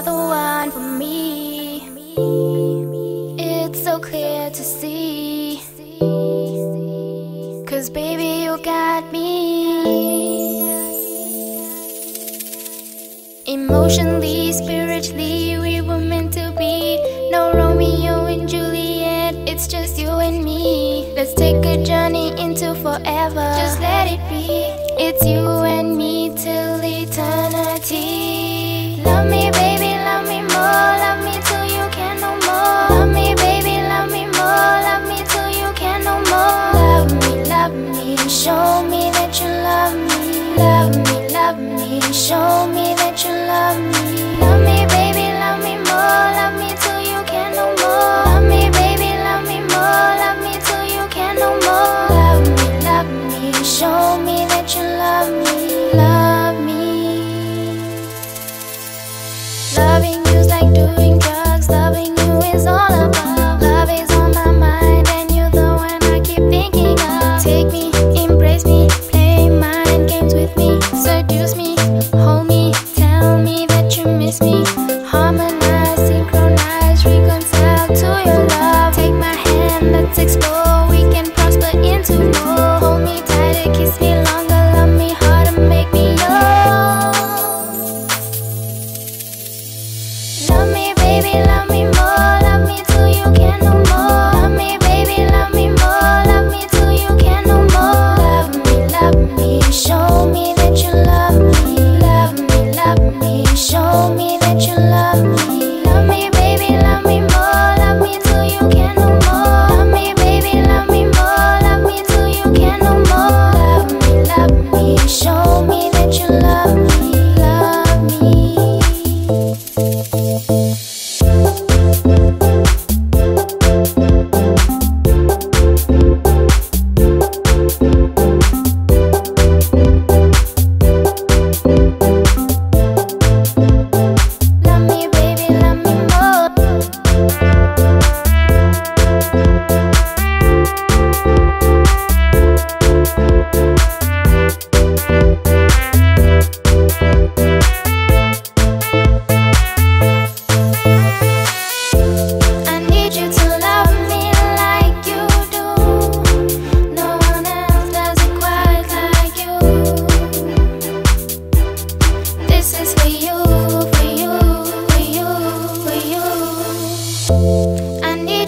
are the one for me. It's so clear to see. Cause baby, you got me. Emotionally, spiritually, we were meant to be. No Romeo and Juliet, it's just you and me. Let's take a journey into forever. Just let it be. Show me that you love me.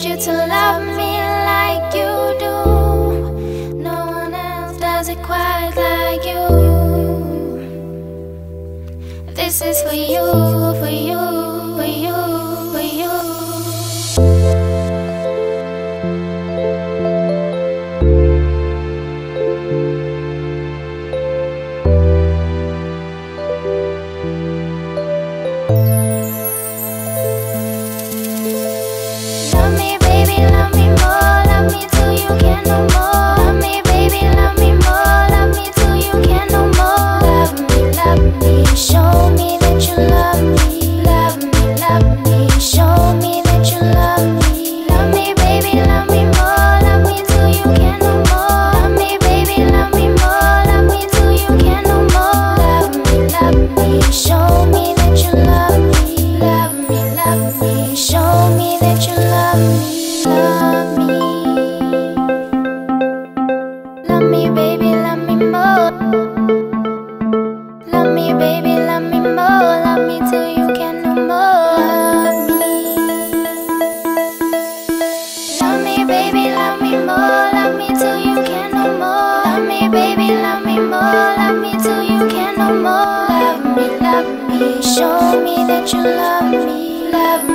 need you to love me like you do. No one else does it quite like you. This is for you, for you, for you, for you. show me that you love me, love me.